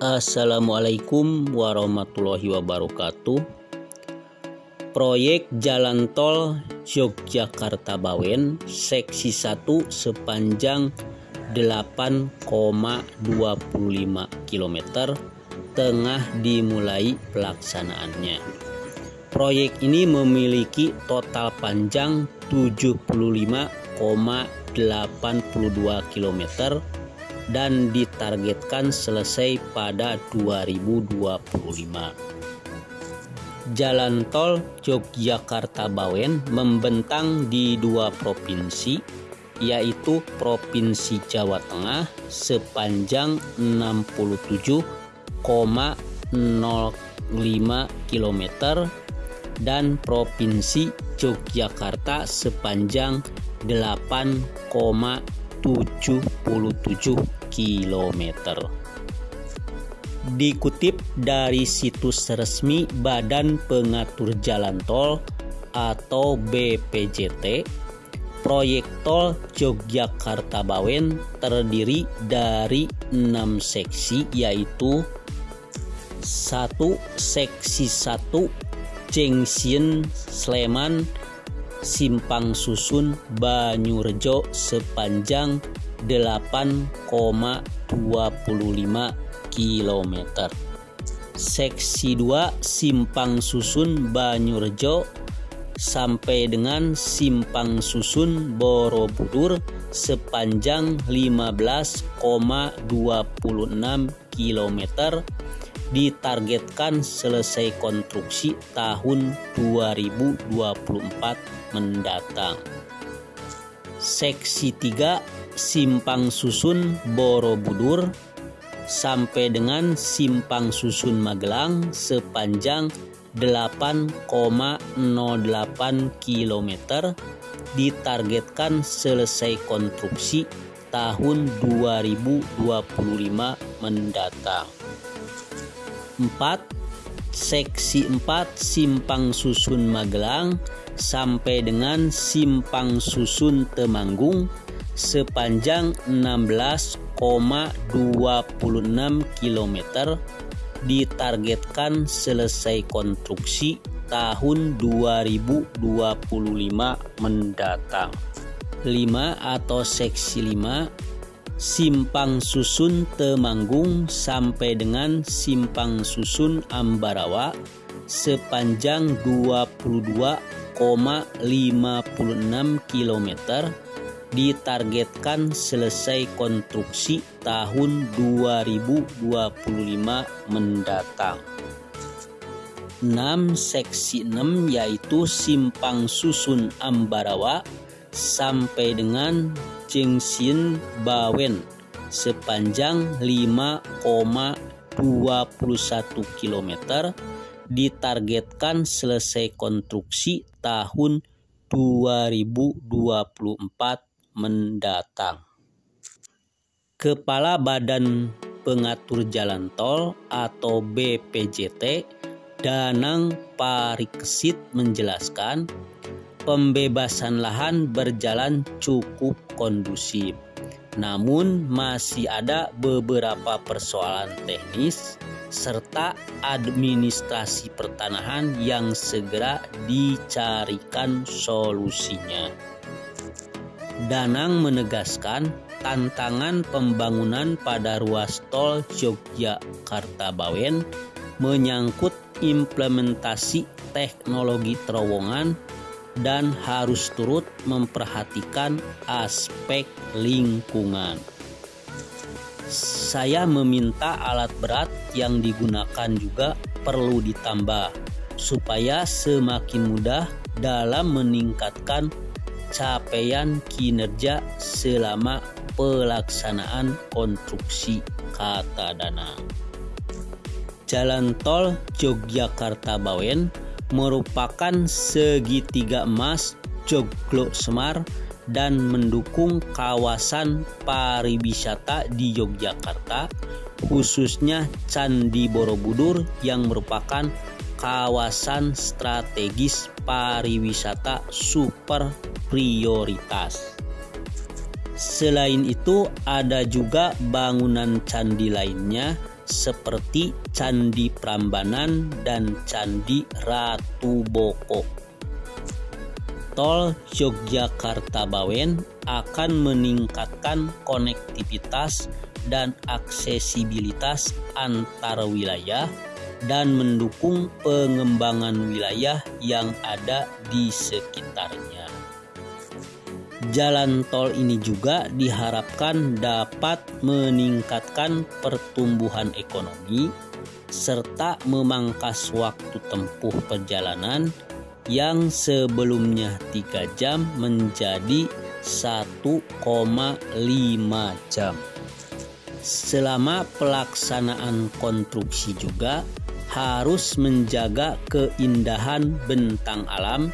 Assalamualaikum warahmatullahi wabarakatuh. Proyek Jalan Tol Yogyakarta Bawen seksi 1 sepanjang 8,25 km tengah dimulai pelaksanaannya. Proyek ini memiliki total panjang 75,82 km dan ditargetkan selesai pada 2025. Jalan tol Yogyakarta Bawen membentang di dua provinsi yaitu Provinsi Jawa Tengah sepanjang 67,05 km dan Provinsi Yogyakarta sepanjang 8,77 km. Dikutip dari situs resmi Badan Pengatur Jalan Tol atau BPJT, proyek tol Yogyakarta Bawen terdiri dari enam seksi yaitu satu seksi 1 Jengsian Sleman Simpang Susun Banyurejo sepanjang 8,25 km. Seksi 2 Simpang Susun Banyurejo sampai dengan Simpang Susun Borobudur sepanjang 15,26 km ditargetkan selesai konstruksi tahun 2024 mendatang. Seksi 3 Simpang Susun Borobudur sampai dengan Simpang Susun Magelang sepanjang 8,08 km ditargetkan selesai konstruksi tahun 2025 mendatang. 4 seksi 4 Simpang Susun Magelang sampai dengan Simpang Susun Temanggung sepanjang 16,26 km ditargetkan selesai konstruksi tahun 2025 mendatang. 5 atau seksi 5 Simpang Susun Temanggung sampai dengan Simpang Susun Ambarawa sepanjang 22,56 km ditargetkan selesai konstruksi tahun 2025 mendatang. 6 seksi 6 yaitu Simpang Susun Ambarawa sampai dengan Jengsin Bawen sepanjang 5,21 km ditargetkan selesai konstruksi tahun 2024 mendatang. Kepala Badan Pengatur Jalan Tol atau BPJT Danang Parikesit menjelaskan pembebasan lahan berjalan cukup kondusif. Namun masih ada beberapa persoalan teknis serta administrasi pertanahan yang segera dicarikan solusinya. Danang menegaskan tantangan pembangunan pada ruas tol Yogyakarta Bawen menyangkut implementasi teknologi terowongan dan harus turut memperhatikan aspek lingkungan. Saya meminta alat berat yang digunakan juga perlu ditambah supaya semakin mudah dalam meningkatkan capaian kinerja selama pelaksanaan konstruksi kata dana. Jalan tol Yogyakarta Bawen merupakan segitiga emas Joglo Semar dan mendukung kawasan pariwisata di Yogyakarta, khususnya Candi Borobudur yang merupakan kawasan strategis pariwisata super prioritas. Selain itu, ada juga bangunan candi lainnya seperti Candi Prambanan dan Candi Ratu Boko. Tol Yogyakarta Bawen akan meningkatkan konektivitas dan aksesibilitas antar wilayah dan mendukung pengembangan wilayah yang ada di sekitarnya. Jalan tol ini juga diharapkan dapat meningkatkan pertumbuhan ekonomi serta memangkas waktu tempuh perjalanan yang sebelumnya 3 jam menjadi 1,5 jam. Selama pelaksanaan konstruksi juga harus menjaga keindahan bentang alam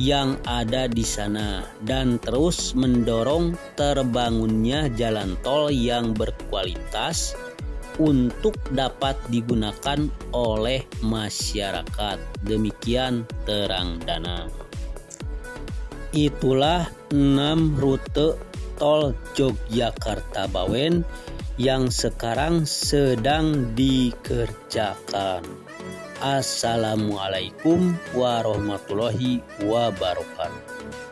yang ada di sana dan terus mendorong terbangunnya jalan tol yang berkualitas untuk dapat digunakan oleh masyarakat. Demikian terang dana. Itulah 6 rute tol Yogyakarta Bawen yang sekarang sedang dikerjakan. Assalamualaikum warahmatullahi wabarakatuh.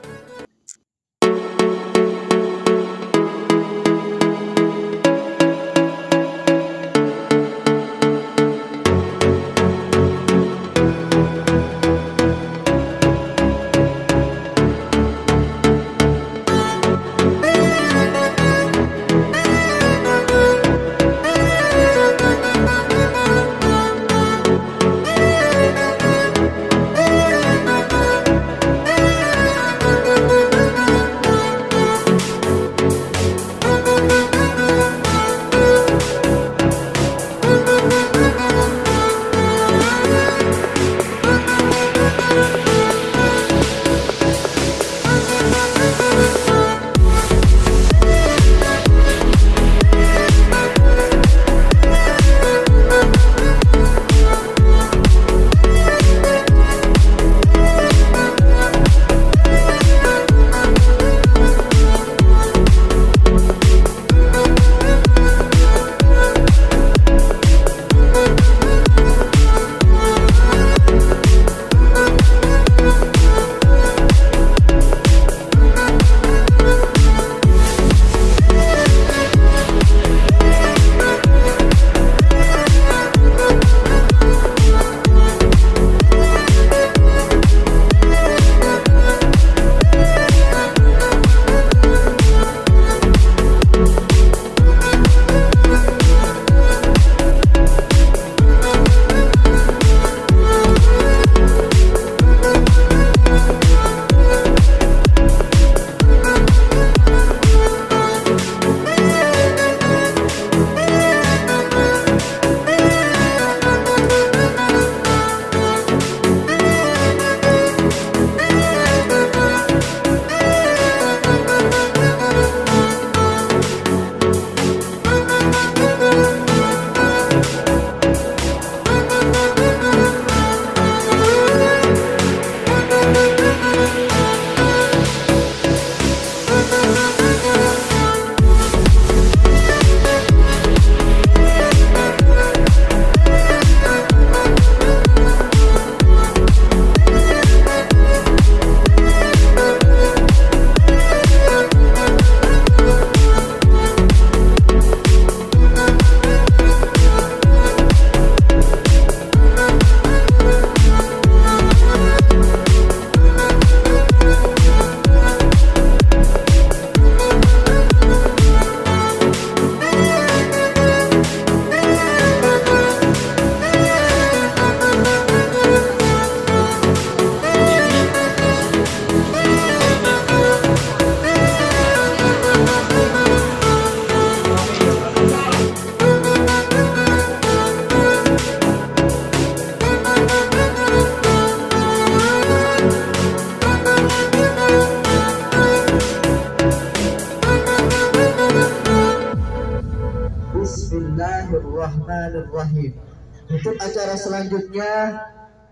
Untuk acara selanjutnya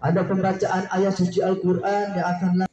ada pembacaan ayat suci Al-Quran yang akan